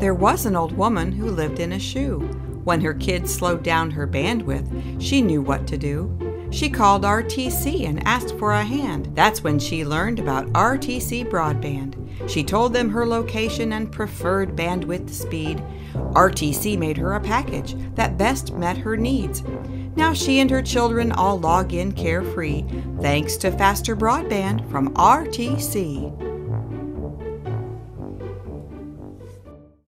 There was an old woman who lived in a shoe. When her kids slowed down her bandwidth, she knew what to do. She called RTC and asked for a hand. That's when she learned about RTC broadband. She told them her location and preferred bandwidth speed. RTC made her a package that best met her needs. Now she and her children all log in carefree, thanks to faster broadband from RTC.